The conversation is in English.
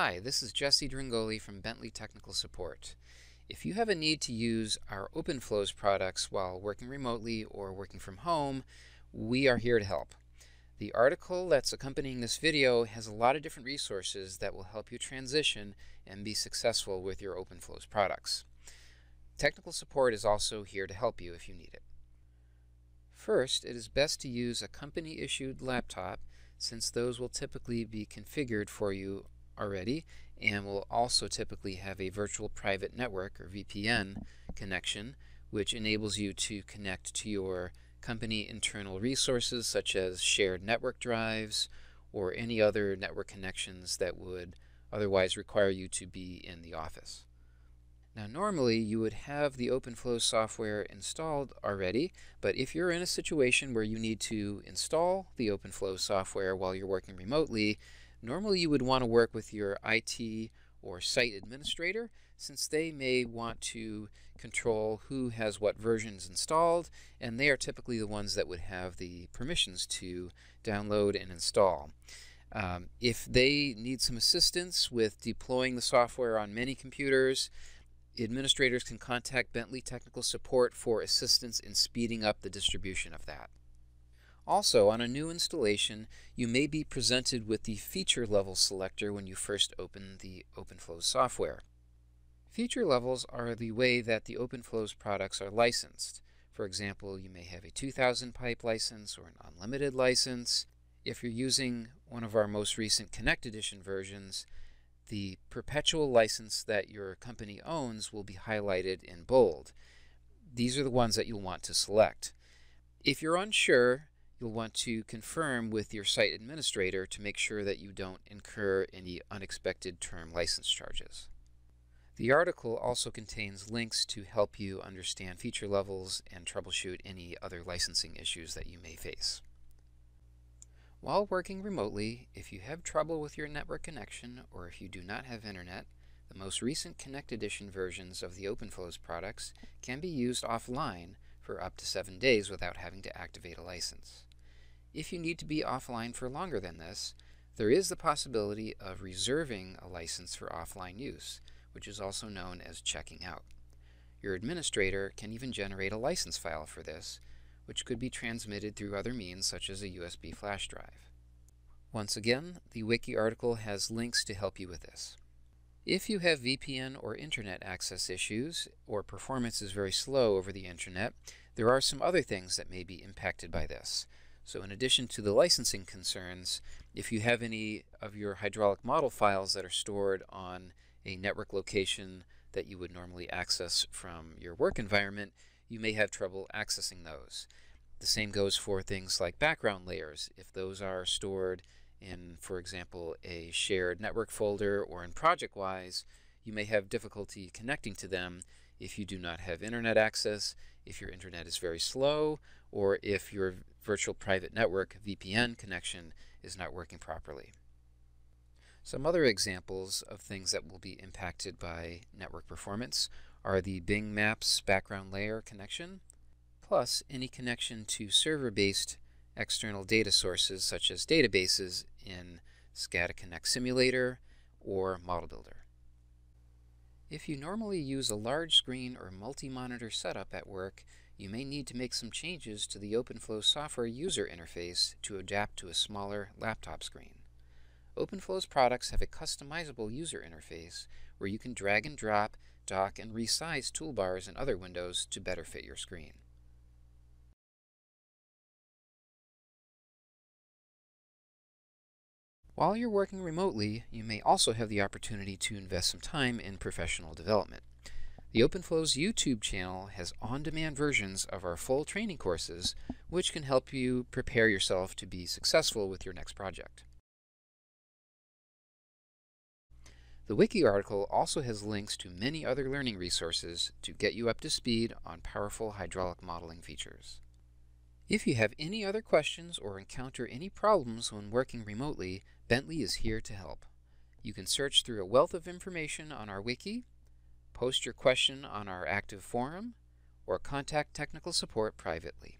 Hi, this is Jesse Dringoli from Bentley Technical Support. If you have a need to use our OpenFlows products while working remotely or working from home, we are here to help. The article that's accompanying this video has a lot of different resources that will help you transition and be successful with your OpenFlows products. Technical support is also here to help you if you need it. First, it is best to use a company-issued laptop since those will typically be configured for you already and will also typically have a virtual private network or VPN connection which enables you to connect to your company internal resources such as shared network drives or any other network connections that would otherwise require you to be in the office. Now normally you would have the OpenFlows software installed already, but if you're in a situation where you need to install the OpenFlows software while you're working remotely, Normally you would want to work with your IT or site administrator since they may want to control who has what versions installed and they are typically the ones that would have the permissions to download and install. Um, if they need some assistance with deploying the software on many computers, administrators can contact Bentley Technical Support for assistance in speeding up the distribution of that. Also, on a new installation, you may be presented with the feature level selector when you first open the OpenFlows software. Feature levels are the way that the OpenFlows products are licensed. For example, you may have a 2000 pipe license or an unlimited license. If you're using one of our most recent Connect Edition versions, the perpetual license that your company owns will be highlighted in bold. These are the ones that you'll want to select. If you're unsure, you'll want to confirm with your site administrator to make sure that you don't incur any unexpected term license charges. The article also contains links to help you understand feature levels and troubleshoot any other licensing issues that you may face. While working remotely, if you have trouble with your network connection or if you do not have internet, the most recent Connect Edition versions of the OpenFlows products can be used offline for up to seven days without having to activate a license. If you need to be offline for longer than this, there is the possibility of reserving a license for offline use, which is also known as checking out. Your administrator can even generate a license file for this, which could be transmitted through other means such as a USB flash drive. Once again, the wiki article has links to help you with this. If you have VPN or internet access issues, or performance is very slow over the internet, there are some other things that may be impacted by this. So in addition to the licensing concerns, if you have any of your hydraulic model files that are stored on a network location that you would normally access from your work environment, you may have trouble accessing those. The same goes for things like background layers. If those are stored in, for example, a shared network folder or in ProjectWise, you may have difficulty connecting to them if you do not have internet access, if your internet is very slow, or if your virtual private network VPN connection is not working properly. Some other examples of things that will be impacted by network performance are the Bing Maps background layer connection, plus any connection to server-based external data sources such as databases in SCADA Connect Simulator or Model Builder. If you normally use a large screen or multi-monitor setup at work, you may need to make some changes to the OpenFlows software user interface to adapt to a smaller laptop screen. OpenFlows products have a customizable user interface where you can drag and drop, dock, and resize toolbars and other windows to better fit your screen. While you're working remotely, you may also have the opportunity to invest some time in professional development. The OpenFlows YouTube channel has on-demand versions of our full training courses, which can help you prepare yourself to be successful with your next project. The wiki article also has links to many other learning resources to get you up to speed on powerful hydraulic modeling features. If you have any other questions or encounter any problems when working remotely, Bentley is here to help. You can search through a wealth of information on our wiki Post your question on our active forum or contact technical support privately.